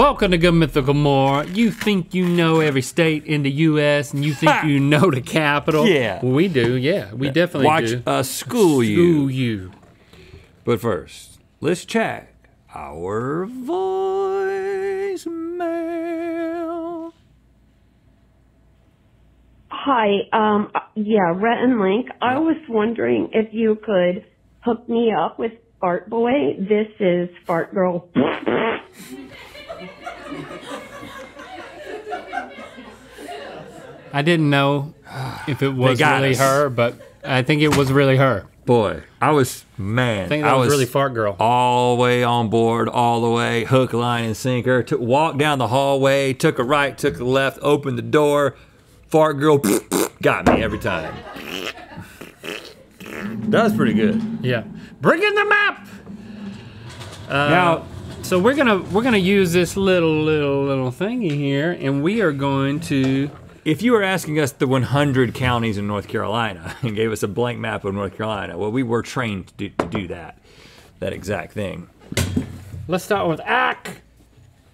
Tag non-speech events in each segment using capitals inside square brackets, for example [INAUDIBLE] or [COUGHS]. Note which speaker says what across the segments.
Speaker 1: Welcome to Good Mythical More. You think you know every state in the U.S. and you think
Speaker 2: Ha!
Speaker 1: you know the capital?
Speaker 2: Yeah.
Speaker 1: we do. Yeah, we definitely
Speaker 2: Watch
Speaker 1: do.
Speaker 2: us school you.
Speaker 1: School you.
Speaker 2: But first, let's check our voicemail.
Speaker 3: Hi, um, uh, yeah, Rhett and Link. I was wondering if you could hook me up with Fart Boy. This is Fart Girl. [LAUGHS]
Speaker 1: I didn't know if it was really
Speaker 2: us.
Speaker 1: her, but I think it was really her.
Speaker 2: Boy, I was man.
Speaker 1: I think that
Speaker 2: I
Speaker 1: was, really fart girl.
Speaker 2: all the way on board, all the way, hook, line, and sinker. Took walked down the hallway, took a right, took a left, opened the door. Fart girl [LAUGHS] got me every time. That was pretty good.
Speaker 1: Yeah. Bring in the map. Uh,
Speaker 2: now,
Speaker 1: So we're gonna we're gonna use this little little little thingy here, and we are going to.
Speaker 2: If you were asking us the 100 counties in North Carolina [LAUGHS] and gave us a blank map of North Carolina, well, we were trained to do, to do that, that exact thing.
Speaker 1: Let's start with Ack.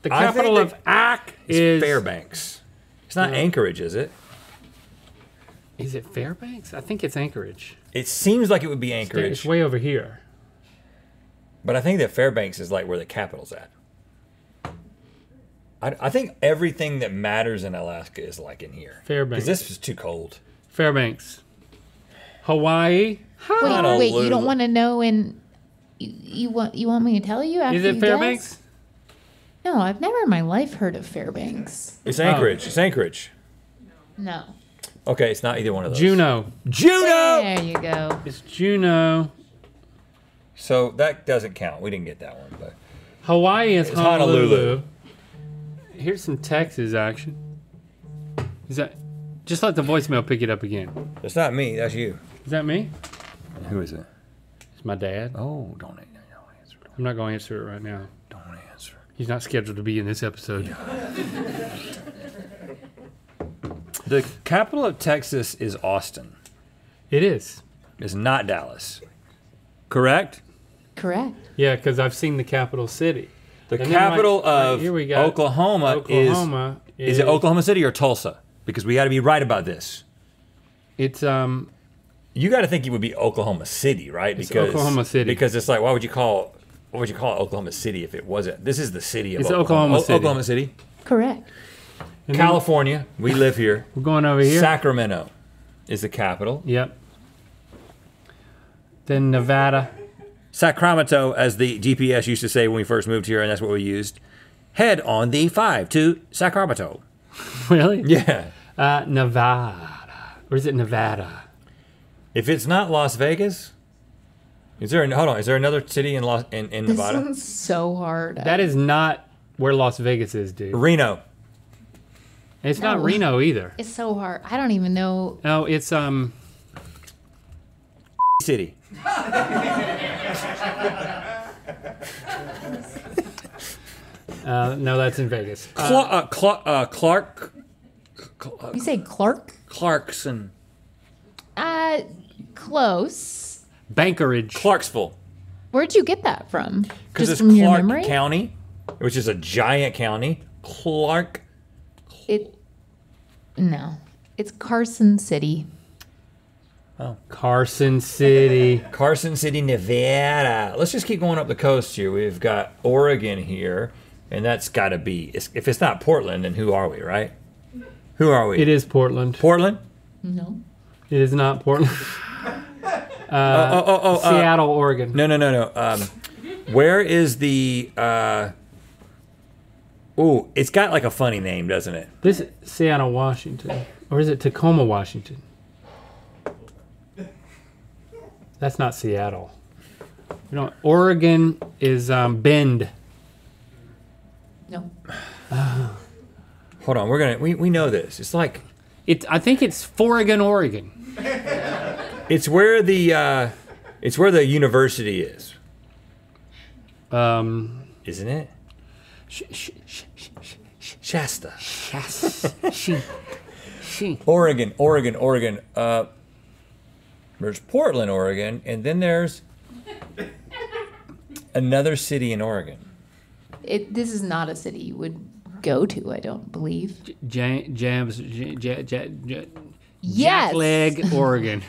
Speaker 1: The
Speaker 2: I
Speaker 1: capital of Ack is
Speaker 2: Fairbanks. It's not Anchorage, is it?
Speaker 1: Is it Fairbanks? I think it's Anchorage.
Speaker 2: It seems like it would be Anchorage.
Speaker 1: It's way over here.
Speaker 2: but I think that Fairbanks is like where the capital's at. I, I think everything that matters in Alaska is like in here.
Speaker 1: Fairbanks.
Speaker 2: Because this is too cold.
Speaker 1: Fairbanks. Hawaii.
Speaker 4: Wait,
Speaker 2: Honolulu.
Speaker 4: wait, you don't want to know and you, you want you want me to tell you after
Speaker 1: Is it
Speaker 4: you
Speaker 1: Fairbanks?
Speaker 4: guess? No, I've never in my life heard of Fairbanks.
Speaker 2: It's Anchorage. It's Anchorage.
Speaker 4: No.
Speaker 2: Okay, it's not either one of those.
Speaker 1: Juneau.
Speaker 2: Juneau.
Speaker 4: There you go.
Speaker 1: It's Juneau.
Speaker 2: So that doesn't count. We didn't get that one, but
Speaker 1: Hawaii is
Speaker 2: It's
Speaker 1: Honolulu.
Speaker 2: Honolulu.
Speaker 1: Here's some Texas action. Is that? Just let the voicemail pick it up again.
Speaker 2: it's not me. That's you.
Speaker 1: Is that me?
Speaker 2: Who is it?
Speaker 1: It's my dad.
Speaker 2: Oh, don't, don't answer.
Speaker 1: I'm not going to answer it right now.
Speaker 2: Don't answer.
Speaker 1: He's not scheduled to be in this episode. [LAUGHS]
Speaker 2: The capital of Texas is Austin.
Speaker 1: It is.
Speaker 2: It's not Dallas. Correct?
Speaker 4: Correct.
Speaker 1: Yeah, because I've seen the capital city.
Speaker 2: The
Speaker 1: And then right-
Speaker 2: capital
Speaker 1: right
Speaker 2: of
Speaker 1: here we got
Speaker 2: Oklahoma,
Speaker 1: Oklahoma
Speaker 2: is is it Oklahoma City or Tulsa? Because we got to be right about this.
Speaker 1: It's um.
Speaker 2: You got to think it would be Oklahoma City, right?
Speaker 1: It's
Speaker 2: Because
Speaker 1: Oklahoma City.
Speaker 2: Because it's like, why would you call what would you call it Oklahoma City if it wasn't? This is the city of
Speaker 1: It's
Speaker 2: Oklahoma.
Speaker 1: Oklahoma
Speaker 2: O-
Speaker 1: City.
Speaker 2: Oklahoma City,
Speaker 4: Correct.
Speaker 1: and then
Speaker 2: California. We live here. [LAUGHS]
Speaker 1: We're going over here.
Speaker 2: Sacramento is the capital.
Speaker 1: Yep. Then Nevada.
Speaker 2: Sacramento, as the GPS used to say when we first moved here, and that's what we used. Head on the five to Sacramento.
Speaker 1: Really?
Speaker 2: Yeah.
Speaker 1: Uh, Nevada. Or is it Nevada?
Speaker 2: If it's not Las Vegas, is there? An, hold on. Is there another city in Las in, in
Speaker 4: This
Speaker 2: Nevada?
Speaker 4: one's so hard.
Speaker 1: That is not where Las Vegas is, dude.
Speaker 2: Reno.
Speaker 1: It's not Reno either.
Speaker 4: it's so hard. I don't even know.
Speaker 1: No, it's um.
Speaker 2: City.
Speaker 1: Uh, no, that's in Vegas. Uh,
Speaker 2: Cla- uh, Cla- uh, Clark.
Speaker 4: You say Clark?
Speaker 2: Clarkson.
Speaker 4: Uh, close.
Speaker 1: Bankerage.
Speaker 2: Clarksville.
Speaker 4: Where'd you get that from?
Speaker 2: Because it's
Speaker 4: from your
Speaker 2: Clark
Speaker 4: memory?
Speaker 2: County, which is a giant county. Clark.
Speaker 4: It. No, it's Carson City.
Speaker 1: Carson City.
Speaker 2: Carson City, Nevada. Let's just keep going up the coast here. We've got Oregon here, and that's got to be. If it's not Portland, then who are we, right? Who are we?
Speaker 1: It is Portland.
Speaker 2: Portland.
Speaker 4: No.
Speaker 1: It is not Portland. [LAUGHS]
Speaker 2: oh, oh, oh, oh. uh,
Speaker 1: Seattle, Oregon.
Speaker 2: no, no, no, no. Um, where is the? Uh, oh, it's got like a funny name, doesn't it?
Speaker 1: This is Seattle, Washington. Or is it Tacoma, Washington? That's not Seattle. You know, Oregon is um, Bend.
Speaker 4: No. [SIGHS]
Speaker 2: Hold on, we're gonna. We, we know this. It's like
Speaker 1: It, I think it's Foregon, Oregon. [LAUGHS]
Speaker 2: it's where the uh, it's where the university is,
Speaker 1: Um,
Speaker 2: isn't it?
Speaker 1: sh- sh- sh- sh- sh-
Speaker 2: Shasta.
Speaker 1: sh- she, she.
Speaker 2: Oregon, Oregon, Oregon. Uh, there's Portland, Oregon, and then there's [LAUGHS] another city in Oregon.
Speaker 4: It, this is not a city you would go to. I don't believe.
Speaker 1: Ja- Jams, J- J- J- J-
Speaker 4: Yes.
Speaker 1: Jackleg, Oregon.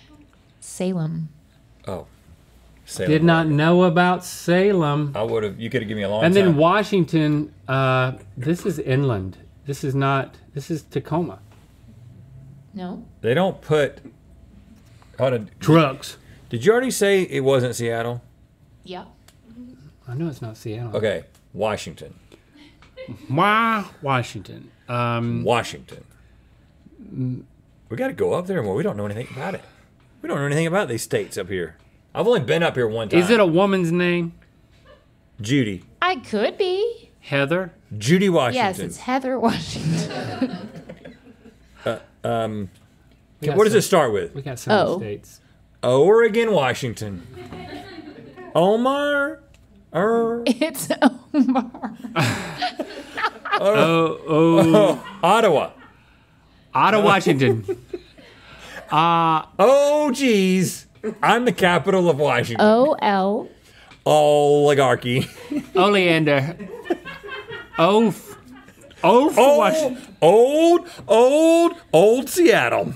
Speaker 1: [LAUGHS]
Speaker 4: Salem.
Speaker 2: Oh, Salem,
Speaker 1: Did not
Speaker 2: Oregon.
Speaker 1: know about Salem.
Speaker 2: I would have. You could have given me a long
Speaker 1: And
Speaker 2: time.
Speaker 1: then Washington, uh, this is inland. This is not, this is Tacoma.
Speaker 4: No.
Speaker 2: they don't put. Hold on.
Speaker 1: Trucks.
Speaker 2: Did you already say it wasn't Seattle?
Speaker 4: Yeah.
Speaker 1: I know it's not Seattle.
Speaker 2: Okay, Washington.
Speaker 1: Why Washington? Um,
Speaker 2: Washington. We got to go up there more. We don't know anything about it. We don't know anything about these states up here. I've only been up here one time.
Speaker 1: is it a woman's name?
Speaker 2: Judy?
Speaker 4: I could be.
Speaker 1: Heather?
Speaker 2: Judy Washington.
Speaker 4: Yes, it's Heather Washington.
Speaker 1: We got
Speaker 2: what does
Speaker 1: some-
Speaker 2: it start with?
Speaker 1: We got some
Speaker 4: Oh.
Speaker 1: states.
Speaker 2: Oregon, Washington. Omar. Er, [LAUGHS]
Speaker 4: it's Omar. [LAUGHS]
Speaker 1: Oh, oh, [LAUGHS]
Speaker 2: Ottawa.
Speaker 1: Ottawa, Washington.
Speaker 2: Oh, geez. I'm the capital of Washington.
Speaker 4: O L.
Speaker 2: Oligarchy.
Speaker 1: Oleander. Oh, f- oh,
Speaker 2: Old,
Speaker 1: Washington.
Speaker 2: old, old, old Seattle.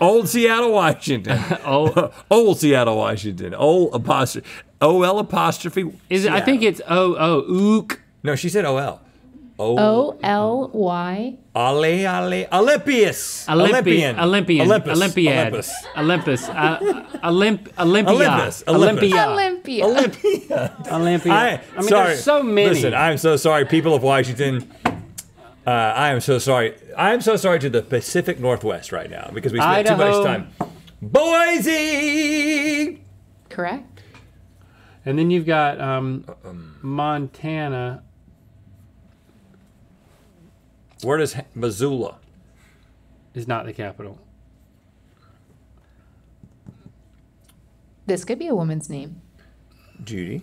Speaker 2: Old Seattle, Washington. [LAUGHS]
Speaker 1: Oh, [LAUGHS]
Speaker 2: Old Seattle, Washington. Old apostrophe. O L apostrophe.
Speaker 1: is it? I think it's oh, oh, ook.
Speaker 2: No, she said O L.
Speaker 4: O L Y.
Speaker 2: Ale, ale, Olympius.
Speaker 1: Olympi-
Speaker 2: Olympian.
Speaker 1: Olympian.
Speaker 2: Olympus.
Speaker 1: Olympiad.
Speaker 2: Olympus.
Speaker 1: Olympus. Uh, Olymp- Olympia.
Speaker 2: Olympus. Olympus.
Speaker 1: Olympia.
Speaker 4: Olympia.
Speaker 2: Olympia.
Speaker 1: Olympia.
Speaker 2: I,
Speaker 1: I mean,
Speaker 2: sorry.
Speaker 1: there's so many.
Speaker 2: Listen, I'm so sorry, people of Washington. Uh, I am so sorry. I am so sorry to the Pacific Northwest right now because we spent too much time. Boise.
Speaker 4: Correct.
Speaker 1: and then you've got um, Montana.
Speaker 2: Where does Missoula?
Speaker 1: Is not the capital.
Speaker 4: This could be a woman's name.
Speaker 2: Judy.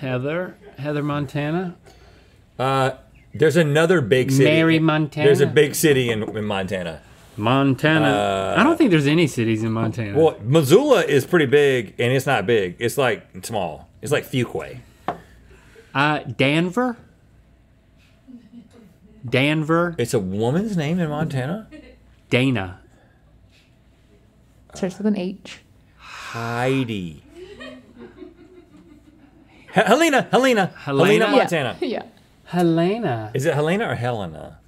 Speaker 1: Heather. Heather, Montana.
Speaker 2: Uh, there's another big city.
Speaker 1: Mary, Montana.
Speaker 2: There's a big city in, in Montana.
Speaker 1: Montana. I don't think there's any cities in Montana.
Speaker 2: Well, Missoula is pretty big, and it's not big. It's like small. It's like Fuquay.
Speaker 1: uh, Danver. Danver.
Speaker 2: It's a woman's name in Montana.
Speaker 1: Dana.
Speaker 4: Starts with an H.
Speaker 2: Heidi. He- Helena, Helena, Helena,
Speaker 1: Helena?
Speaker 2: Montana.
Speaker 4: Yeah.
Speaker 1: Helena.
Speaker 2: Is it Helena or Helena?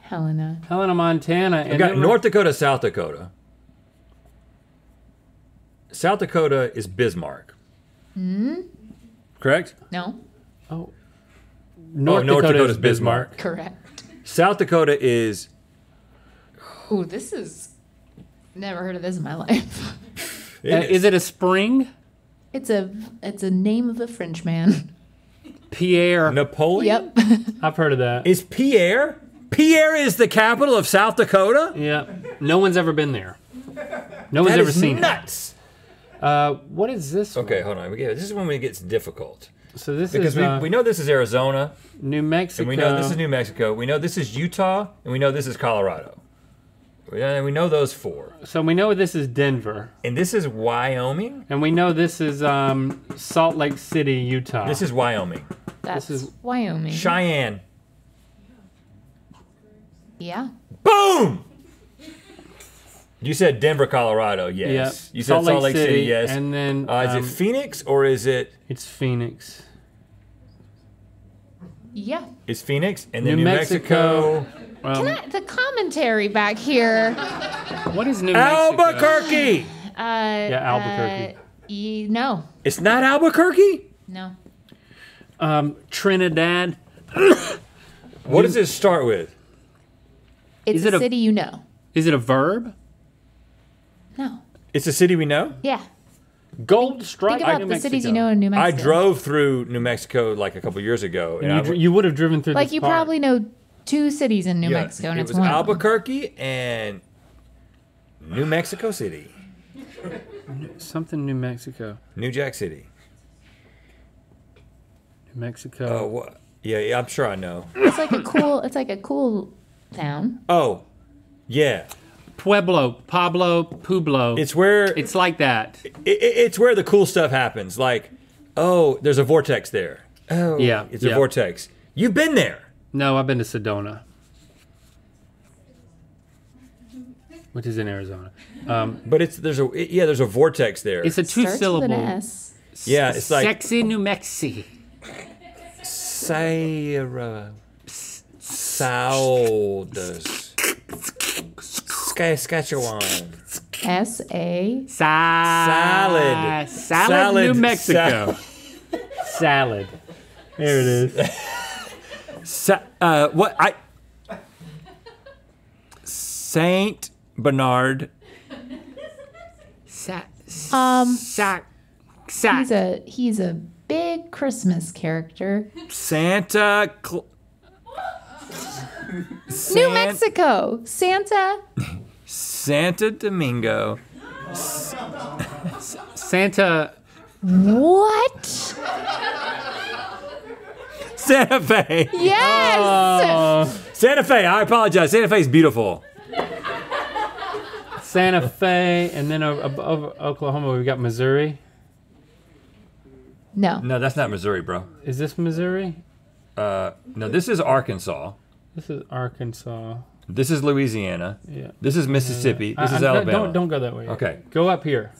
Speaker 4: Helena.
Speaker 1: Helena, Montana. And
Speaker 2: We've got
Speaker 1: then we-
Speaker 2: North Dakota, South Dakota. South Dakota is Bismarck. Hmm? Correct?
Speaker 4: No.
Speaker 1: North,
Speaker 2: oh, North
Speaker 1: Dakota
Speaker 2: Dakota's
Speaker 1: is Bismarck.
Speaker 2: Bismarck.
Speaker 4: Correct.
Speaker 2: South Dakota is
Speaker 4: Ooh, this is. Never heard of this in my life. [LAUGHS]
Speaker 1: Uh, is it a spring?
Speaker 4: It's a it's a name of a French man. [LAUGHS]
Speaker 1: Pierre.
Speaker 2: Napoleon?
Speaker 4: Yep. [LAUGHS]
Speaker 1: I've heard of that.
Speaker 2: Is Pierre? Pierre is the capital of South Dakota?
Speaker 1: yeah. No one's ever been there. No one's
Speaker 2: That
Speaker 1: ever
Speaker 2: is
Speaker 1: seen it.
Speaker 2: nuts.
Speaker 1: Uh, what is this? one?
Speaker 2: Okay, hold on. We get, this is when it gets difficult.
Speaker 1: So this
Speaker 2: Because
Speaker 1: is
Speaker 2: we,
Speaker 1: uh,
Speaker 2: we know this is Arizona,
Speaker 1: New Mexico.
Speaker 2: and we know this is New Mexico. We know this is Utah, and we know this is Colorado. We, uh, we know those four.
Speaker 1: So we know this is Denver,
Speaker 2: And this is Wyoming?
Speaker 1: and we know this is um, Salt Lake City, Utah.
Speaker 2: This is Wyoming.
Speaker 4: That's
Speaker 1: is-
Speaker 4: Wyoming.
Speaker 2: Cheyenne.
Speaker 4: yeah.
Speaker 2: Boom! You said Denver, Colorado, yes.
Speaker 1: Yeah.
Speaker 2: You said Salt Lake, City, yes.
Speaker 1: And then
Speaker 2: uh, is
Speaker 1: um,
Speaker 2: it Phoenix or is it
Speaker 1: it's Phoenix.
Speaker 4: Yeah.
Speaker 2: It's Phoenix and then
Speaker 1: New
Speaker 2: New,
Speaker 1: Mexico.
Speaker 2: Mexico,
Speaker 1: Um,
Speaker 4: Can I- the commentary back here.
Speaker 1: what is New Mexico?
Speaker 2: Albuquerque.
Speaker 4: Uh,
Speaker 1: Yeah, Albuquerque.
Speaker 4: Uh, y- no.
Speaker 2: It's not Albuquerque.
Speaker 4: No.
Speaker 1: Um, Trinidad. [COUGHS]
Speaker 2: What does it start with?
Speaker 4: It's
Speaker 1: Is
Speaker 4: a,
Speaker 1: it a-
Speaker 4: city you know.
Speaker 1: Is it a verb?
Speaker 4: No.
Speaker 2: It's a city we know.
Speaker 4: Yeah.
Speaker 1: Gold strike.
Speaker 4: Think about
Speaker 1: New
Speaker 4: the cities you know in New Mexico.
Speaker 2: I drove through New Mexico like a couple years ago, and
Speaker 1: You,
Speaker 2: I
Speaker 1: you would have driven through.
Speaker 4: Like
Speaker 1: this
Speaker 4: you
Speaker 1: part.
Speaker 4: probably know two cities in New
Speaker 2: yeah,
Speaker 4: Mexico, and
Speaker 2: it
Speaker 4: it's
Speaker 2: was
Speaker 4: one. of them.
Speaker 2: Albuquerque and New Mexico City,
Speaker 1: something New Mexico.
Speaker 2: New Jack City.
Speaker 1: New Mexico.
Speaker 2: Oh, what? Yeah, yeah, I'm sure I know.
Speaker 4: It's like a cool. It's like a cool town.
Speaker 2: Oh, yeah,
Speaker 1: Pueblo, Pablo, Pueblo.
Speaker 2: it's where
Speaker 1: it's like that.
Speaker 2: it, it- it's where the cool stuff happens. Like Oh, there's a vortex there. Oh,
Speaker 1: Yeah,
Speaker 2: it's a
Speaker 1: yeah.
Speaker 2: vortex. You've been there.
Speaker 1: No, I've been to Sedona, which is in Arizona. Um,
Speaker 2: But it's there's a yeah there's a vortex there.
Speaker 1: it's a two
Speaker 4: Starts with an
Speaker 1: syllable.
Speaker 4: S.
Speaker 2: yeah, it's like
Speaker 1: Sexy New Mexico.
Speaker 2: Sarah Saudas Saskatchewan.
Speaker 4: S A.
Speaker 1: Salad.
Speaker 2: Salad.
Speaker 1: Salad,
Speaker 2: Salad.
Speaker 1: New Mexico. Salad. There it is. [LAUGHS]
Speaker 2: Sa- uh, what I Saint Bernard.
Speaker 1: Sa-
Speaker 4: Um,
Speaker 1: sac. Sac.
Speaker 4: he's a he's a big Christmas character.
Speaker 2: Santa. Cl-
Speaker 4: New Mexico. Santa.
Speaker 2: Santa Domingo.
Speaker 1: Santa.
Speaker 4: What?
Speaker 2: Santa Fe.
Speaker 4: Yes.
Speaker 1: Oh,
Speaker 2: Santa Fe. I apologize. Santa Fe is beautiful.
Speaker 1: Santa Fe, and then over, above Oklahoma, we've got Missouri.
Speaker 4: No.
Speaker 2: No, that's not Missouri, bro.
Speaker 1: Is this Missouri?
Speaker 2: Uh, no, this is Arkansas.
Speaker 1: This is Arkansas.
Speaker 2: This is Louisiana.
Speaker 1: Yeah.
Speaker 2: This is Mississippi. This
Speaker 1: I-
Speaker 2: is
Speaker 1: I-
Speaker 2: Alabama.
Speaker 1: Don't, don't go that way.
Speaker 2: Okay.
Speaker 1: Go up here.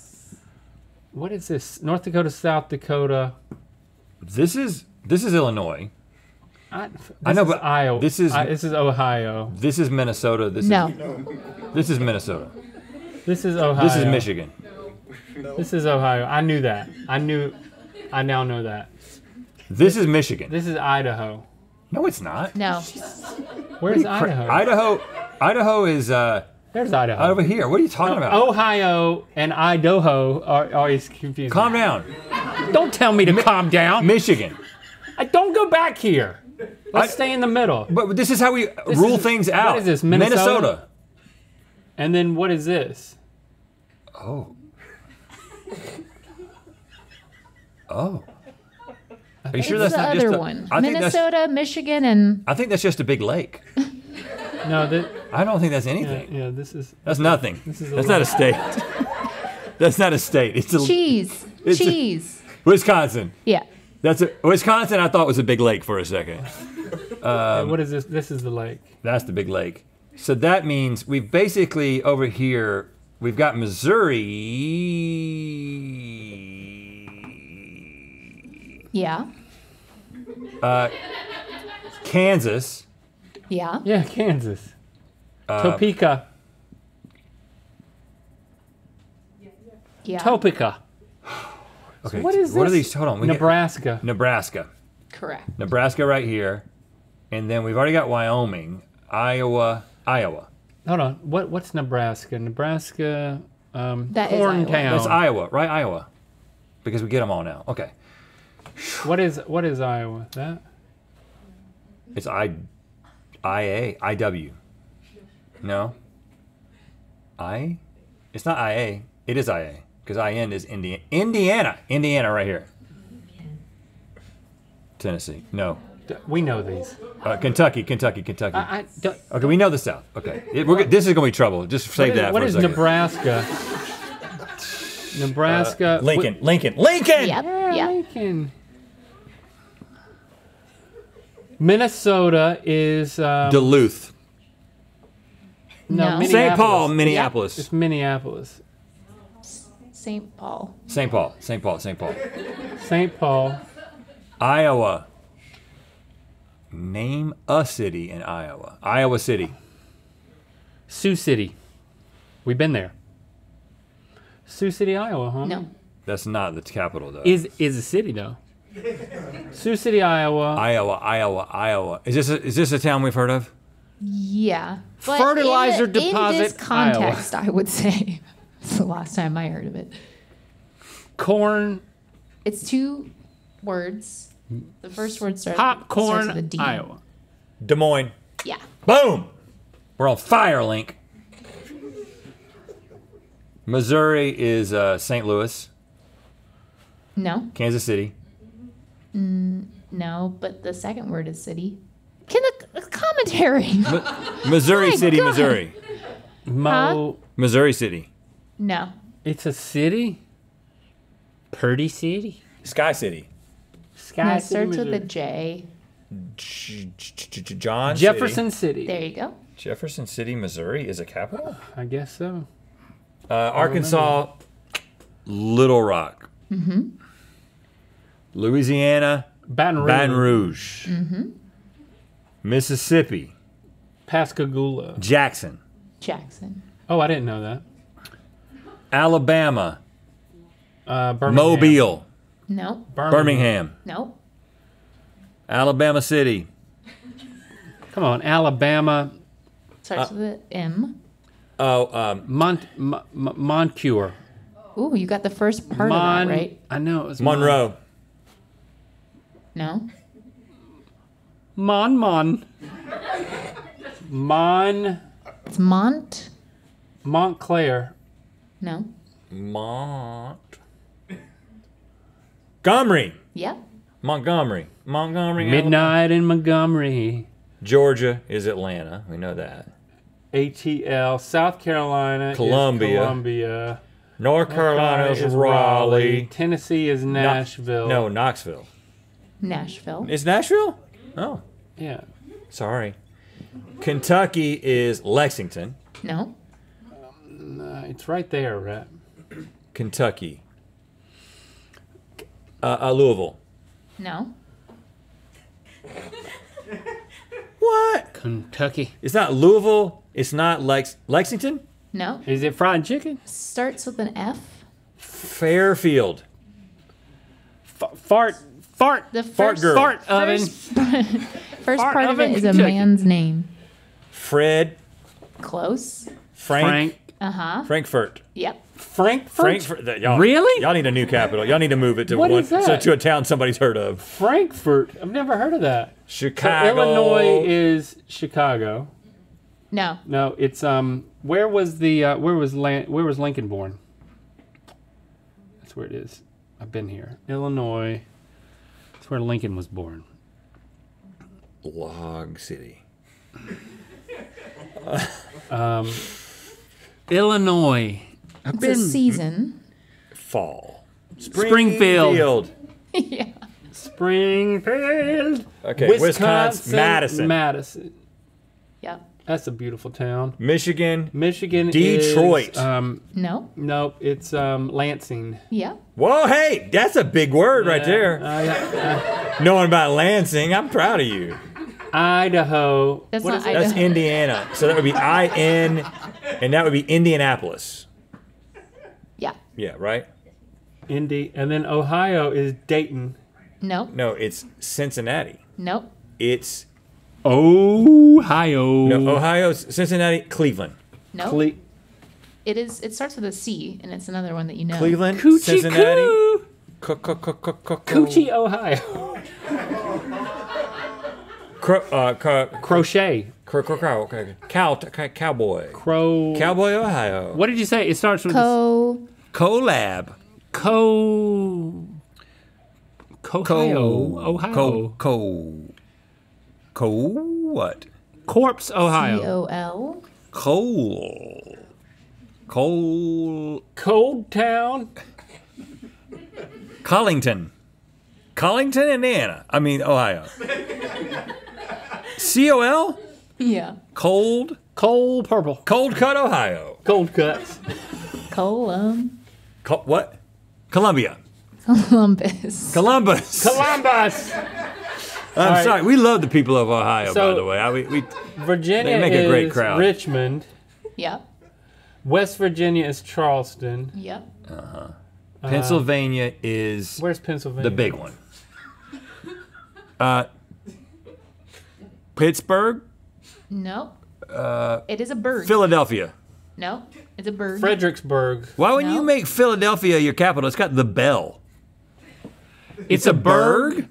Speaker 1: What is this? North Dakota, South Dakota.
Speaker 2: This is this is Illinois.
Speaker 1: I,
Speaker 2: I know, but
Speaker 1: Iowa.
Speaker 2: this is-
Speaker 1: I, this is Ohio.
Speaker 2: This is Minnesota. This
Speaker 4: No.
Speaker 2: is this is Minnesota.
Speaker 1: This is Ohio.
Speaker 2: This is Michigan. No.
Speaker 1: This is Ohio. I knew that. I knew. I now know that.
Speaker 2: This is Michigan.
Speaker 1: This is Idaho.
Speaker 2: No, it's not.
Speaker 4: No.
Speaker 1: Where's
Speaker 2: Cra-
Speaker 1: Idaho?
Speaker 2: Idaho. Idaho is uh,
Speaker 1: There's Idaho.
Speaker 2: over here. What are you talking about?
Speaker 1: Ohio and Idaho are always confusing.
Speaker 2: Calm down.
Speaker 1: Don't tell me to calm down.
Speaker 2: Michigan.
Speaker 1: I don't go back here. Let's
Speaker 2: I-
Speaker 1: stay in the middle.
Speaker 2: But this is how we
Speaker 1: This
Speaker 2: rule
Speaker 1: is-
Speaker 2: things out.
Speaker 1: is this, Minnesota?
Speaker 2: Minnesota.
Speaker 1: And then what is this?
Speaker 2: Oh. Oh. Are you sure that's
Speaker 4: the
Speaker 2: not just
Speaker 4: other
Speaker 2: a-
Speaker 4: one.
Speaker 2: I think
Speaker 4: Minnesota, Michigan, and
Speaker 2: I think that's just a big lake.
Speaker 1: No, that.
Speaker 2: I don't think that's anything.
Speaker 1: yeah, this is.
Speaker 2: That's nothing.
Speaker 1: This is a
Speaker 2: that's not a state. [LAUGHS] that's not a state. It's a
Speaker 4: cheese.
Speaker 2: It's a-
Speaker 4: cheese.
Speaker 2: Wisconsin.
Speaker 4: Yeah.
Speaker 2: That's a Wisconsin. I thought was a big lake for a second. [LAUGHS] Um,
Speaker 1: what is this? This is the lake.
Speaker 2: That's the big lake. So that means we've basically over here we've got Missouri,
Speaker 4: Yeah.
Speaker 2: Kansas,
Speaker 4: Yeah.
Speaker 1: Yeah, Kansas.
Speaker 2: Uh,
Speaker 1: Topeka.
Speaker 4: Yeah.
Speaker 1: Topeka.
Speaker 2: Okay,
Speaker 1: What is
Speaker 2: What are these? Hold on. We got-
Speaker 1: Nebraska.
Speaker 2: Nebraska.
Speaker 4: Correct.
Speaker 2: Nebraska right here, and then we've already got Wyoming, Iowa, Iowa.
Speaker 1: Hold on. What what's Nebraska? Nebraska. Um,
Speaker 4: That is
Speaker 1: Corn
Speaker 4: Iowa.
Speaker 1: Town.
Speaker 2: That's Iowa, right? Iowa, because we get them all now. Okay,
Speaker 1: What is what is Iowa? That
Speaker 2: it's I, I A I W. No. I, it's not I A. It is I A because I I N is Indiana. Indiana, Indiana, right here. Tennessee. No.
Speaker 1: we know these.
Speaker 2: Uh, Kentucky, Kentucky, Kentucky.
Speaker 1: I, I
Speaker 2: okay, we know the South. Okay, It- we're, this is gonna be trouble. Just save
Speaker 1: what is,
Speaker 2: that
Speaker 1: what
Speaker 2: for
Speaker 1: is
Speaker 2: a second.
Speaker 1: Nebraska? Nebraska.
Speaker 2: Lincoln, Lincoln, Lincoln.
Speaker 4: Yep.
Speaker 1: Where-
Speaker 4: Yeah.
Speaker 1: Lincoln. Minnesota is um,
Speaker 2: Duluth.
Speaker 1: no,
Speaker 4: No.
Speaker 2: St. Paul,
Speaker 1: Minneapolis.
Speaker 2: Minneapolis.
Speaker 1: It's Minneapolis.
Speaker 4: St. Paul.
Speaker 2: St. Paul, St. Paul, St. Paul.
Speaker 1: St. Paul.
Speaker 2: Iowa. Name a city in Iowa. Iowa City.
Speaker 1: Sioux City. We've been there. Sioux City, Iowa, huh?
Speaker 4: No.
Speaker 2: That's not the capital though.
Speaker 1: Is is a city though. Sioux City, Iowa.
Speaker 2: Iowa, Iowa, Iowa. Is this a, is this a town we've heard of?
Speaker 4: Yeah.
Speaker 1: Fertilizer
Speaker 4: in, the-
Speaker 1: deposit,
Speaker 4: In this context, I would say it's the last time I heard of it.
Speaker 1: Corn,
Speaker 4: It's two words. The first word starts, starts
Speaker 1: popcorn,
Speaker 4: with a D.
Speaker 1: Iowa.
Speaker 2: Des Moines.
Speaker 4: Yeah.
Speaker 2: Boom. We're on fire, Link. Missouri is uh, St. Louis,
Speaker 4: No.
Speaker 2: Kansas City.
Speaker 4: No. But the second word is city. Can the, the commentary?
Speaker 2: Missouri [LAUGHS]
Speaker 4: My
Speaker 2: City,
Speaker 4: God.
Speaker 2: Missouri.
Speaker 1: Mo.
Speaker 2: Missouri City.
Speaker 4: No.
Speaker 1: It's a city. Purdy City.
Speaker 2: Sky City.
Speaker 1: Sky
Speaker 4: No, it
Speaker 1: City,
Speaker 4: starts with a
Speaker 1: Missouri.
Speaker 4: J.
Speaker 2: J- J- J- John
Speaker 1: Jefferson
Speaker 2: City.
Speaker 1: City.
Speaker 4: There you go.
Speaker 2: Jefferson City, Missouri is a capital.
Speaker 1: I guess so.
Speaker 2: Uh, Arkansas, Little Rock. Mm-hmm. Louisiana,
Speaker 1: Baton Rouge.
Speaker 2: Baton Rouge. Mississippi,
Speaker 1: Pascagoula.
Speaker 2: Jackson.
Speaker 4: Jackson.
Speaker 1: Oh, I didn't know that.
Speaker 2: Alabama,
Speaker 1: Uh, Birmingham.
Speaker 2: Mobile,
Speaker 4: No.
Speaker 2: Birmingham,
Speaker 4: No.
Speaker 2: Alabama City,
Speaker 1: Come on, Alabama.
Speaker 4: Starts with an M.
Speaker 2: oh, um,
Speaker 1: Mont, M- M- Moncure.
Speaker 4: Ooh, you got the first part
Speaker 1: Mon,
Speaker 4: of that right.
Speaker 1: I know it was Mon-
Speaker 2: Monroe,
Speaker 4: No.
Speaker 1: Mon Mon. Mon
Speaker 4: It's Mont.
Speaker 1: Montclair.
Speaker 4: No.
Speaker 2: Mont, Montgomery,
Speaker 4: Yep.
Speaker 2: Montgomery, Montgomery, Alabama.
Speaker 1: Midnight in Montgomery.
Speaker 2: Georgia is Atlanta. We know that.
Speaker 1: ATL. South Carolina. is
Speaker 2: Columbia.
Speaker 1: Columbia.
Speaker 2: North Carolina is Raleigh.
Speaker 1: Tennessee is
Speaker 2: No-
Speaker 1: Nashville.
Speaker 2: No, Knoxville.
Speaker 4: Nashville.
Speaker 2: Is Nashville? Oh,
Speaker 1: Yeah.
Speaker 2: sorry. Kentucky is Lexington.
Speaker 4: No.
Speaker 1: Uh, it's right there, Rhett.
Speaker 2: Kentucky. Uh, uh, Louisville.
Speaker 4: No.
Speaker 2: What?
Speaker 1: Kentucky.
Speaker 2: It's not Louisville. It's not Lex- Lexington.
Speaker 4: No.
Speaker 1: Is it fried chicken?
Speaker 4: Starts with an F.
Speaker 2: Fairfield.
Speaker 1: F- fart. Fart.
Speaker 4: The
Speaker 2: Fart
Speaker 4: first
Speaker 2: girl.
Speaker 1: Fart oven. [LAUGHS]
Speaker 4: First
Speaker 1: Fart
Speaker 4: part of
Speaker 1: oven
Speaker 4: it is a man's name.
Speaker 2: Fred.
Speaker 4: Close.
Speaker 2: Frank.
Speaker 1: Frank.
Speaker 4: Uh huh.
Speaker 2: Frankfurt.
Speaker 4: Yep.
Speaker 1: Frankfurt.
Speaker 2: Frankfurt. that- Y'all,
Speaker 1: Really?
Speaker 2: Y'all need a new capital. Y'all need to move it to
Speaker 1: What
Speaker 2: one
Speaker 1: is that?
Speaker 2: so- to a town somebody's heard of.
Speaker 1: Frankfurt. I've never heard of that. So
Speaker 2: Chicago.
Speaker 1: Illinois is Chicago.
Speaker 4: No.
Speaker 1: No, it's um. Where was the uh, where was Lan- where was Lincoln born? That's where it is. I've been here. Illinois. That's where Lincoln was born.
Speaker 2: Log City.
Speaker 1: Illinois. I've
Speaker 4: It's a season.
Speaker 2: Fall.
Speaker 1: Springfield. [LAUGHS]
Speaker 4: yeah.
Speaker 1: Springfield.
Speaker 2: Okay, Wisconsin, Madison.
Speaker 1: Madison.
Speaker 4: Yeah.
Speaker 1: That's a beautiful town.
Speaker 2: Michigan.
Speaker 1: Michigan.
Speaker 2: Detroit.
Speaker 1: Is, um.
Speaker 4: No.
Speaker 1: Nope. It's um Lansing.
Speaker 4: Yep.
Speaker 2: Whoa, hey, that's a big word right there.
Speaker 1: Uh, yeah, [LAUGHS]
Speaker 2: Knowing about Lansing, I'm proud of you.
Speaker 1: Idaho.
Speaker 4: That's
Speaker 1: What
Speaker 4: not
Speaker 1: is it?
Speaker 2: That's Indiana. So that would be I N, and that would be Indianapolis.
Speaker 4: Yeah.
Speaker 2: Yeah, right?
Speaker 1: Indy, and then Ohio is Dayton.
Speaker 4: No.
Speaker 2: No, it's Cincinnati.
Speaker 4: Nope.
Speaker 2: It's
Speaker 1: Ohio.
Speaker 2: no Ohio, Cincinnati, Cleveland.
Speaker 4: No.
Speaker 1: Cle-
Speaker 4: It is. It starts with a C, and it's another one that you know.
Speaker 2: Cleveland,
Speaker 1: Coochie
Speaker 2: Cincinnati,
Speaker 1: coo.
Speaker 2: Co- co- co- co- co- co-
Speaker 1: Coochie, Ohio.
Speaker 2: Cro- uh, co-
Speaker 1: Crochet.
Speaker 2: Cro- cro- cro- okay. Cow, cow- cowboy,
Speaker 1: Crow.
Speaker 2: Cowboy, Ohio.
Speaker 1: What did you say? It starts with
Speaker 4: Co.
Speaker 2: Collab.
Speaker 1: co.
Speaker 2: Co.
Speaker 1: Ohio. Ohio.
Speaker 2: Co. Co. Co. What?
Speaker 1: Corpse, Ohio.
Speaker 4: O L.
Speaker 2: Coal. Coal.
Speaker 1: Cold Town.
Speaker 2: Collington. Collington, Indiana. I mean, Ohio. C O L?
Speaker 4: Yeah.
Speaker 2: Cold.
Speaker 1: Cold Purple.
Speaker 2: Cold Cut, Ohio.
Speaker 1: Cold Cuts.
Speaker 4: Colum.
Speaker 2: Co- what? Columbia.
Speaker 4: Columbus.
Speaker 2: Columbus.
Speaker 1: Columbus.
Speaker 2: I'm
Speaker 1: right.
Speaker 2: sorry. We love the people of Ohio, by the way. I, we, we,
Speaker 1: Virginia
Speaker 2: They make a
Speaker 1: is
Speaker 2: great crowd.
Speaker 1: Richmond.
Speaker 4: Yep.
Speaker 1: West Virginia is Charleston.
Speaker 4: Yep. Uh huh.
Speaker 2: Pennsylvania is
Speaker 1: Where's Pennsylvania?
Speaker 2: the big one. Uh, Pittsburgh,
Speaker 4: Nope. Uh, it is a bird.
Speaker 2: Philadelphia.
Speaker 4: no. It's a bird.
Speaker 1: Fredericksburg.
Speaker 2: Why would
Speaker 4: No.
Speaker 2: you make Philadelphia your capital? It's got the bell. It's, a berg.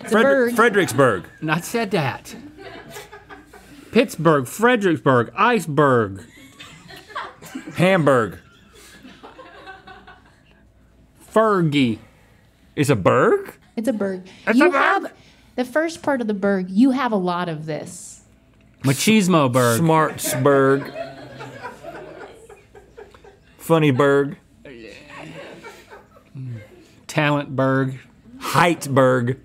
Speaker 4: It's a bird.
Speaker 2: Fredericksburg.
Speaker 1: Not said that. Pittsburgh, Fredericksburg, Iceberg,
Speaker 2: Hamburg.
Speaker 1: Fergie.
Speaker 2: It's a berg.
Speaker 4: It's a bird.
Speaker 1: It's
Speaker 4: you
Speaker 1: a bird.
Speaker 4: have the first part of the bird. You have a lot of this.
Speaker 1: Machismoburg.
Speaker 2: Smartsburg. Funnyburg.
Speaker 1: Talentburg.
Speaker 2: Heightsburg,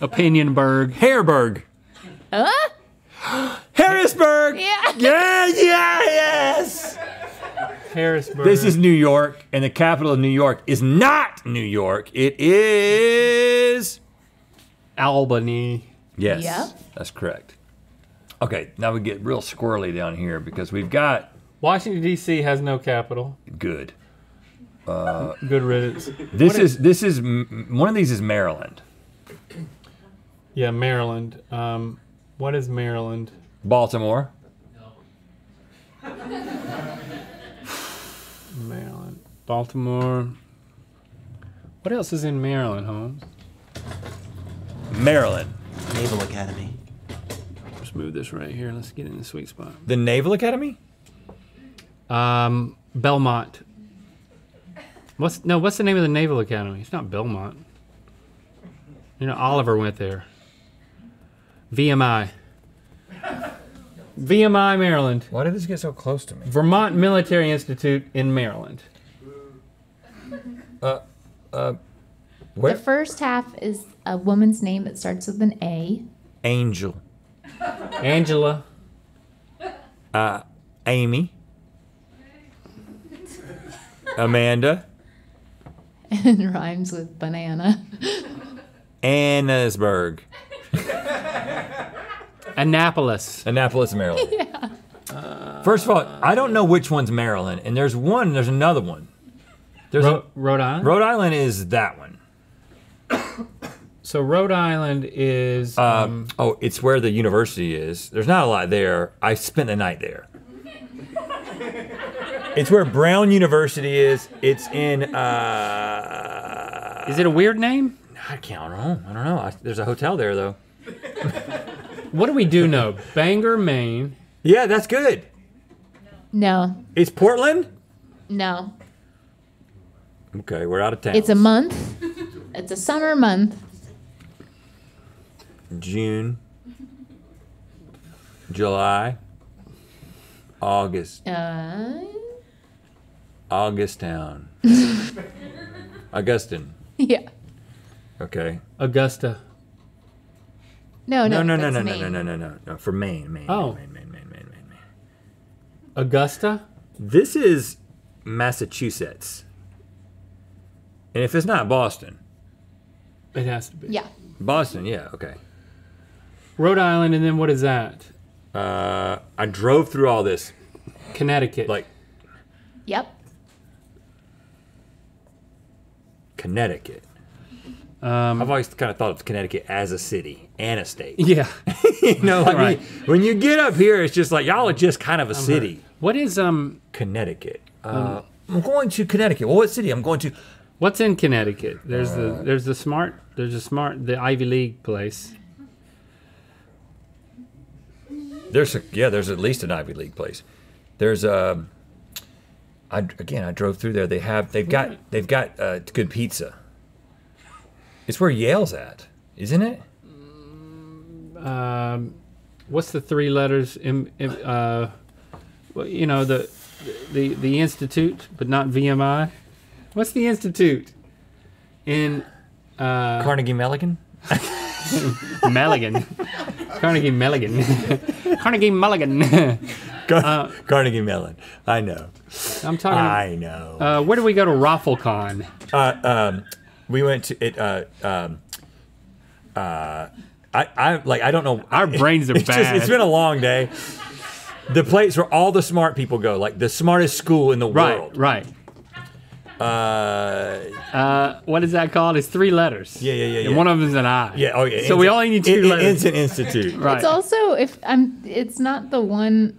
Speaker 1: Opinionburg.
Speaker 2: Hareburg,
Speaker 4: Huh?
Speaker 2: Harrisburg.
Speaker 4: Yeah.
Speaker 2: Yeah, yeah, yes.
Speaker 1: Harrisburg.
Speaker 2: This is New York, and the capital of New York is not New York. It is.
Speaker 1: Albany.
Speaker 2: Yes,
Speaker 4: Yep.
Speaker 2: that's correct. Okay, now we get real squirrely down here because we've got
Speaker 1: Washington D.C. has no capital.
Speaker 2: good.
Speaker 1: Good riddance. [LAUGHS]
Speaker 2: This is this is m- one of these is Maryland,
Speaker 1: Yeah, Maryland. Um, what is Maryland?
Speaker 2: Baltimore, [LAUGHS]
Speaker 1: Maryland. Baltimore. What else is in Maryland, Holmes?
Speaker 2: Maryland.
Speaker 5: Naval Academy.
Speaker 1: Let's move this right here. Let's get in the sweet spot.
Speaker 2: The Naval Academy.
Speaker 1: Um, Belmont. What's no? What's the name of the Naval Academy? It's not Belmont. You know, Oliver went there. VMI. VMI, Maryland.
Speaker 2: Why did this get so close to me?
Speaker 1: Vermont Military Institute in Maryland.
Speaker 4: Uh
Speaker 2: uh.
Speaker 4: The first half is a woman's name that starts with an A.
Speaker 2: Angel,
Speaker 1: Angela.
Speaker 2: Uh, Amy, Amanda,
Speaker 4: and rhymes with banana.
Speaker 2: Annesburg,
Speaker 1: Annapolis.
Speaker 2: Annapolis, Maryland. [LAUGHS] Yeah. First of all, I don't know which one's Maryland, and there's one. There's another one. There's
Speaker 1: Ro- Rhode Island.
Speaker 2: Rhode Island is that one.
Speaker 1: So Rhode Island is
Speaker 2: Um,
Speaker 1: um,
Speaker 2: oh, it's where the university is. There's not a lot there. I spent the night there. [LAUGHS] it's where Brown University is. It's in. Uh,
Speaker 1: Is it a weird name?
Speaker 2: I can't. I don't know. I don't know. I, there's a hotel there though. [LAUGHS]
Speaker 1: What do we do know? Bangor, Maine.
Speaker 2: Yeah, that's good.
Speaker 4: No,
Speaker 2: It's Portland.
Speaker 4: no.
Speaker 2: Okay, we're out of town.
Speaker 4: It's a month. It's a summer month.
Speaker 2: June, July, August,
Speaker 4: Uh,
Speaker 2: August town, [LAUGHS] Augustin.
Speaker 4: yeah.
Speaker 2: Okay.
Speaker 1: Augusta.
Speaker 4: No,
Speaker 2: No,
Speaker 4: no,
Speaker 2: no, no, no, no, no, no, no, no, no. For Maine, Maine,
Speaker 1: Oh.
Speaker 2: Maine, Maine, Maine, Maine, Maine, Maine.
Speaker 1: Augusta?
Speaker 2: This is Massachusetts. And if it's not Boston,
Speaker 1: It has to be.
Speaker 4: Yeah.
Speaker 2: Boston, yeah, okay.
Speaker 1: Rhode Island, and then what is that?
Speaker 2: Uh, I drove through all this,
Speaker 1: Connecticut.
Speaker 2: like
Speaker 4: Yep.
Speaker 2: Connecticut.
Speaker 1: um,
Speaker 2: I've always kind of thought of Connecticut as a city and a state.
Speaker 1: yeah. [LAUGHS]
Speaker 2: you know, like
Speaker 1: Right.
Speaker 2: when, when you get up here, it's just like y'all are just kind of a city.
Speaker 1: What is um?
Speaker 2: Connecticut. Uh, I'm going to Connecticut. Well, what city? I'm going to.
Speaker 1: What's in Connecticut? There's
Speaker 2: Uh,
Speaker 1: the there's the smart there's a smart the Ivy League place.
Speaker 2: There's a yeah. There's at least an Ivy League place. There's a. I again. I drove through there. They have. They've got. They've got uh, good pizza. It's where Yale's at, isn't it?
Speaker 1: Um, what's the three letters? In, in, uh, well, you know the the the institute, but not VMI. What's the institute? In uh,
Speaker 2: Carnegie Mellon. [LAUGHS]
Speaker 1: Mulligan. [LAUGHS] Carnegie Mulligan. Carnegie [LAUGHS] Mulligan.
Speaker 2: Car- Carnegie Mellon. I know.
Speaker 1: I'm talking.
Speaker 2: I know.
Speaker 1: Uh, where do we go to RaffleCon?
Speaker 2: Uh, um, we went to it. Uh, um, uh, I, I like. I don't know. [LAUGHS]
Speaker 1: Our brains are
Speaker 2: it's Just,
Speaker 1: bad.
Speaker 2: it's been a long day. The place where all the smart people go, like the smartest school in the
Speaker 1: Right,
Speaker 2: world.
Speaker 1: right.
Speaker 2: Uh,
Speaker 1: Uh, what is that called? It's three letters.
Speaker 2: Yeah, yeah, yeah,
Speaker 1: And
Speaker 2: yeah.
Speaker 1: one of them is an I.
Speaker 2: yeah. Oh, yeah.
Speaker 1: So we
Speaker 2: Instant-
Speaker 1: only need two
Speaker 2: In- in-
Speaker 1: letters.
Speaker 2: Instant Institute. [LAUGHS]
Speaker 1: Right.
Speaker 4: It's also if I'm. It's not the one.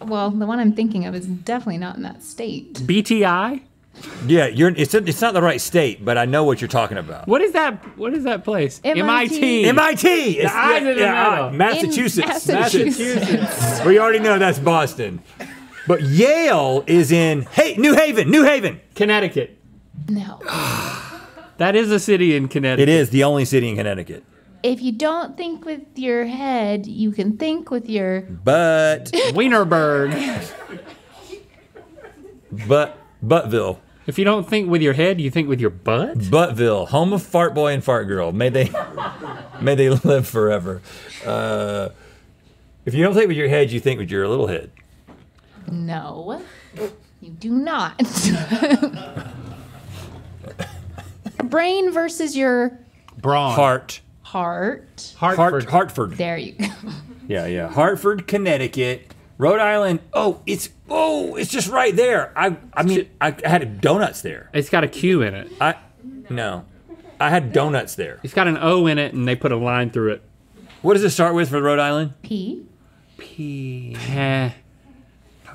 Speaker 4: Well, the one I'm thinking of is definitely not in that state.
Speaker 1: BTI.
Speaker 2: Yeah, you're. It's it's not the right state, but I know what you're talking about.
Speaker 1: What is that? What is that place?
Speaker 4: MIT.
Speaker 2: MIT. It's,
Speaker 1: I's in the
Speaker 2: uh,
Speaker 1: middle.
Speaker 2: Massachusetts.
Speaker 4: In Massachusetts.
Speaker 2: we already know that's Boston. But Yale is in hey New Haven, New Haven.
Speaker 1: Connecticut.
Speaker 4: No. [SIGHS]
Speaker 1: That is a city in Connecticut.
Speaker 2: It is the only city in Connecticut.
Speaker 4: If you don't think with your head, you can think with your.
Speaker 2: But
Speaker 1: Wienerberg. [LAUGHS]
Speaker 2: but Buttville.
Speaker 1: If you don't think with your head, you think with your butt.
Speaker 2: Buttville, home of Fart Boy and Fart Girl. May they, [LAUGHS] may they [LAUGHS] live forever. Uh, if you don't think with your head, you think with your little head.
Speaker 4: No, you do not. [LAUGHS] Brain versus your
Speaker 1: Brawn.
Speaker 2: Heart,
Speaker 4: heart.
Speaker 1: Hartford.
Speaker 2: Hart, Hartford.
Speaker 4: There you go. [LAUGHS]
Speaker 2: Yeah, yeah. Hartford, Connecticut, Rhode Island. Oh, it's oh, it's just right there. I, I mean, I, I had donuts there.
Speaker 1: It's got a Q in it.
Speaker 2: I, no, I had donuts there.
Speaker 1: It's got an O in it, and they put a line through it.
Speaker 2: What does it start with for Rhode Island?
Speaker 4: P.
Speaker 2: P.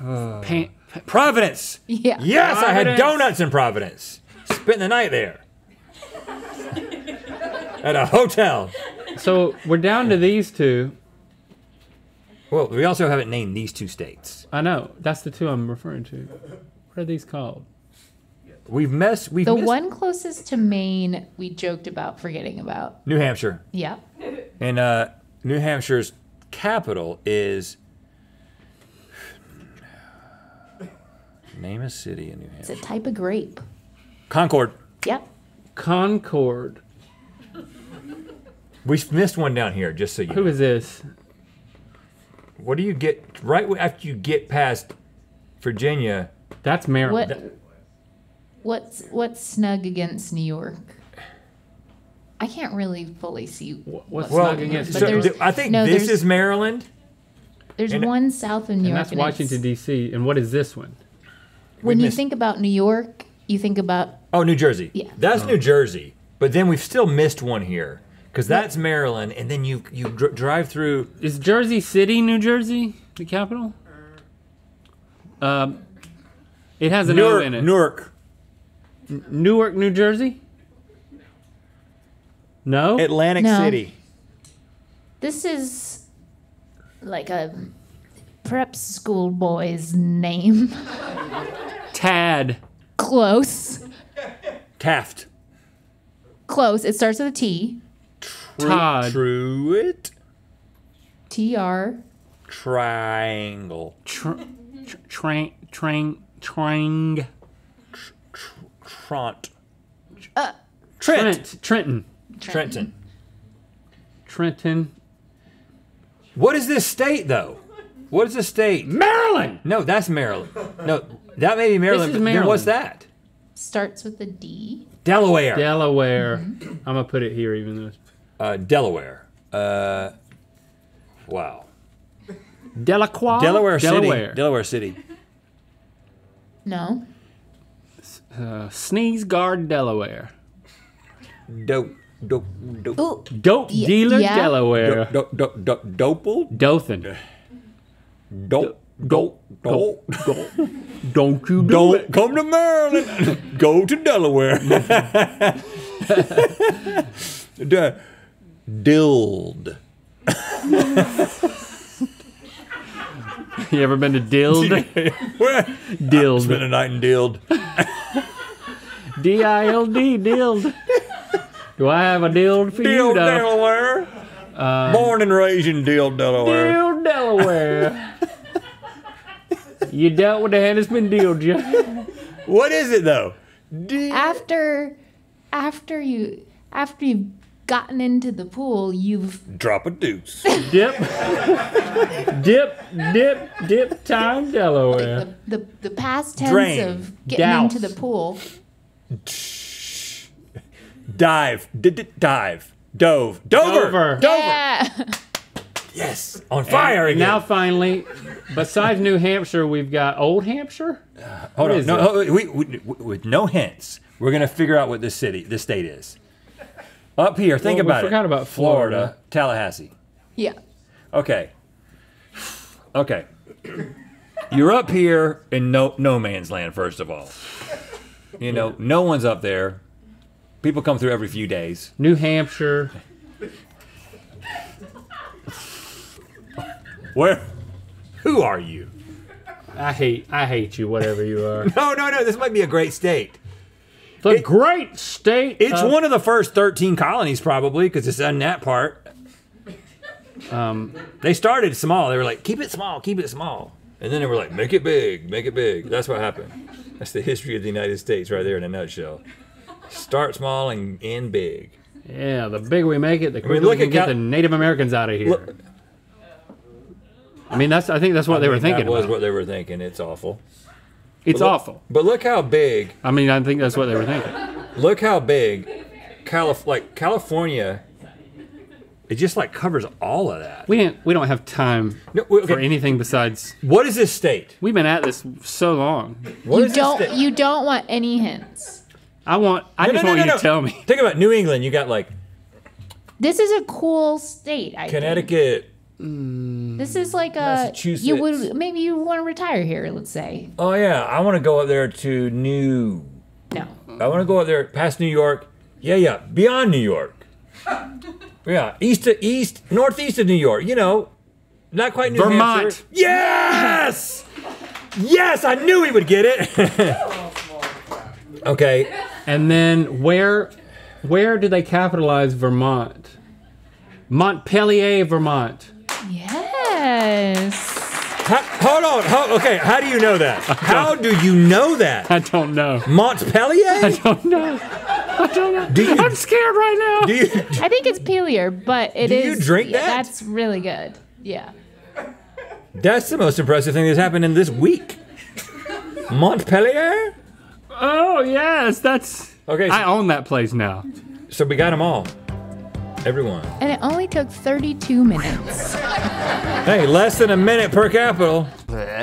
Speaker 1: Pan-
Speaker 2: Providence.
Speaker 4: Yeah.
Speaker 2: Yes, I had donuts in Providence. Spent the night there. At a hotel.
Speaker 1: so we're down to these two.
Speaker 2: Well, we also haven't named these two states.
Speaker 1: I know. That's the two I'm referring to. What are these called?
Speaker 2: We've messed. We've
Speaker 4: The
Speaker 2: missed
Speaker 4: one closest to Maine, we joked about forgetting about.
Speaker 2: New Hampshire,
Speaker 4: Yeah.
Speaker 2: and uh, New Hampshire's capital is. Name a city in New Hampshire.
Speaker 4: It's a type of grape.
Speaker 2: Concord.
Speaker 4: Yep.
Speaker 1: Concord.
Speaker 2: We missed one down here, just so you.
Speaker 1: Who
Speaker 2: know.
Speaker 1: is this?
Speaker 2: What do you get right after you get past Virginia?
Speaker 1: That's Maryland.
Speaker 4: What? What's what's snug against New York? I can't really fully see
Speaker 1: what's
Speaker 4: what's
Speaker 1: Well,
Speaker 4: snug
Speaker 1: snug against
Speaker 4: but
Speaker 2: so
Speaker 4: there's,
Speaker 2: I think
Speaker 4: no,
Speaker 2: this is Maryland.
Speaker 4: There's
Speaker 2: and-
Speaker 4: one south of New
Speaker 1: And
Speaker 4: York.
Speaker 1: that's
Speaker 4: and it's-
Speaker 1: Washington D.C. And what is this one?
Speaker 4: When you
Speaker 2: missed-
Speaker 4: think about New York, you think about
Speaker 2: Oh, New Jersey.
Speaker 4: Yeah.
Speaker 2: That's New Jersey. But then we've still missed one here because that's Maryland, and then you you dr- drive through.
Speaker 1: Is Jersey City, New Jersey, the capital? Um, it has an O
Speaker 2: Newark,
Speaker 1: in it.
Speaker 2: Newark,
Speaker 1: Newark, New Jersey. No.
Speaker 2: Atlantic
Speaker 4: No.
Speaker 2: City.
Speaker 4: this is like a prep school boy's name. [LAUGHS]
Speaker 1: Tad.
Speaker 4: Close.
Speaker 2: Taft.
Speaker 4: Close. It starts with a T.
Speaker 1: Todd.
Speaker 2: Truett.
Speaker 4: T R.
Speaker 2: Triangle.
Speaker 1: Tr- tr- train. Train. Trang.
Speaker 2: Tront.
Speaker 4: Uh,
Speaker 2: Trent.
Speaker 1: Trent. Trenton.
Speaker 2: Trenton.
Speaker 1: Trenton.
Speaker 2: What is this state though? What is this state?
Speaker 1: Maryland.
Speaker 2: No, that's Maryland. No, that may be Maryland.
Speaker 1: is
Speaker 2: but then what's that?
Speaker 4: Starts with a D.
Speaker 2: Delaware.
Speaker 1: Delaware. I'm gonna put it here, even though. It's
Speaker 2: uh, Delaware. Uh, wow.
Speaker 1: Delacroix.
Speaker 2: Delaware City.
Speaker 1: Delaware.
Speaker 2: Delaware City.
Speaker 4: No.
Speaker 1: uh, Sneeze Guard, Delaware.
Speaker 2: Dope. Dope. Dope.
Speaker 4: Ooh.
Speaker 1: Dope
Speaker 4: Ye-
Speaker 1: dealer,
Speaker 4: yeah.
Speaker 1: Delaware.
Speaker 2: Dope. Dope. Dope. Dopal.
Speaker 1: Dothan.
Speaker 2: Dope. Dope. Dope.
Speaker 1: Don't you do
Speaker 2: Don't
Speaker 1: it.
Speaker 2: come to Maryland. Go to Delaware. [LAUGHS] D- Dild.
Speaker 1: You ever been to Dild? [LAUGHS]
Speaker 2: Where? Spend a night in Dild. [LAUGHS]
Speaker 1: D I L D. Dild. Do I have a Dild for you,
Speaker 2: Dild,
Speaker 1: though?
Speaker 2: Delaware. Uh, Born and raised in Dild, Delaware.
Speaker 1: Dild, Delaware. You dealt with the hand that's been dealed you.
Speaker 2: What is it though? D-
Speaker 4: After, after you, after you've gotten into the pool, you've
Speaker 2: Drop a deuce.
Speaker 1: Dip. [LAUGHS] dip, dip, dip time, Delaware.
Speaker 4: the, the, the past tense
Speaker 2: Drain.
Speaker 4: of getting
Speaker 1: Douse.
Speaker 4: into the pool.
Speaker 2: Dive. D- dive. Dove. Dover.
Speaker 1: Dover.
Speaker 4: Yeah. [LAUGHS]
Speaker 2: Yes. On fire
Speaker 1: And
Speaker 2: again.
Speaker 1: now finally, besides New Hampshire, we've got Old Hampshire.
Speaker 2: Uh, hold
Speaker 1: what
Speaker 2: on. No,
Speaker 1: it?
Speaker 2: hold- we, we, we- with no hints, we're gonna figure out what this city, this state is. Up here, think
Speaker 1: Well, we
Speaker 2: about it.
Speaker 1: forgot about Florida.
Speaker 2: Tallahassee.
Speaker 4: yeah.
Speaker 2: Okay. Okay. You're up here in no no man's land. First of all, you know no one's up there. People come through every few days.
Speaker 1: New Hampshire.
Speaker 2: Where? Who are you?
Speaker 1: I hate, I hate you, whatever you are. [LAUGHS]
Speaker 2: No, no, no. This might be a great state.
Speaker 1: The
Speaker 2: It-
Speaker 1: great state.
Speaker 2: It's
Speaker 1: of-
Speaker 2: one of the first 13 colonies, probably, because it's in that part.
Speaker 1: Um,
Speaker 2: They started small. They were like, keep it small, keep it small. And then they were like, make it big, make it big. That's what happened. That's the history of the United States right there in a nutshell. Start small and end big.
Speaker 1: Yeah, the bigger we make it, the quicker
Speaker 2: look
Speaker 1: we can get
Speaker 2: Cal-
Speaker 1: the Native Americans out of here.
Speaker 2: Look-
Speaker 1: I mean, that's. I think that's what they
Speaker 2: I
Speaker 1: were thinking.
Speaker 2: That was
Speaker 1: about.
Speaker 2: what they were thinking. It's awful.
Speaker 1: it's
Speaker 2: But look-
Speaker 1: awful.
Speaker 2: But look how big.
Speaker 1: I mean, I think that's what they were thinking.
Speaker 2: Look how big. Calif- like California. It just like covers all of that.
Speaker 1: We didn't. We don't have time
Speaker 2: No, wait,
Speaker 1: for anything besides.
Speaker 2: What is this state?
Speaker 1: We've been at this so long.
Speaker 2: What
Speaker 4: you
Speaker 2: is
Speaker 4: don't.
Speaker 2: state?
Speaker 4: You don't want any hints.
Speaker 1: I want. I
Speaker 2: No,
Speaker 1: just
Speaker 2: no,
Speaker 1: want
Speaker 2: no,
Speaker 1: you
Speaker 2: no.
Speaker 1: to tell me.
Speaker 2: Think about New England. You got like
Speaker 4: This is a cool state. I think.
Speaker 2: Connecticut.
Speaker 4: This is like a.
Speaker 2: Massachusetts.
Speaker 4: You would maybe you want to retire here. Let's say
Speaker 2: Oh yeah, I want to go up there to New.
Speaker 4: no.
Speaker 2: I want to go up there past New York. Yeah, yeah, beyond New York. [LAUGHS] Yeah, east to east, northeast of New York. You know, not quite New
Speaker 1: Vermont.
Speaker 2: Hampshire. Yes, yes, I knew he would get it. [LAUGHS] okay,
Speaker 1: And then where, where do they capitalize Vermont? Montpelier, Vermont.
Speaker 4: Yes.
Speaker 2: Ha- hold on. Ho- okay, how do you know that? How do you know that?
Speaker 1: I don't know.
Speaker 2: Montpelier?
Speaker 1: I don't know. I don't know.
Speaker 2: Do you-
Speaker 1: I'm scared right now.
Speaker 2: Do you?
Speaker 4: I think it's Pelier, but it is.
Speaker 2: Do you drink
Speaker 4: yeah,
Speaker 2: that?
Speaker 4: That's really good. Yeah.
Speaker 2: That's the most impressive thing that's happened in this week. Montpelier?
Speaker 1: oh yes, that's.
Speaker 2: Okay, so-
Speaker 1: I own that place now.
Speaker 2: So we got them all. Everyone.
Speaker 4: And it only took 32 minutes.
Speaker 2: Hey, less than a minute per capita.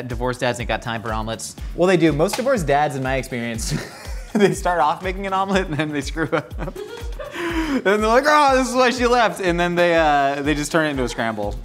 Speaker 5: Divorced dads ain't got time for omelets. Well, they do. Most divorced dads, in my experience, [LAUGHS] they start off making an omelet and then they screw up. [LAUGHS] and they're like, "Oh, this is why she left," and then they uh, they just turn it into a scramble.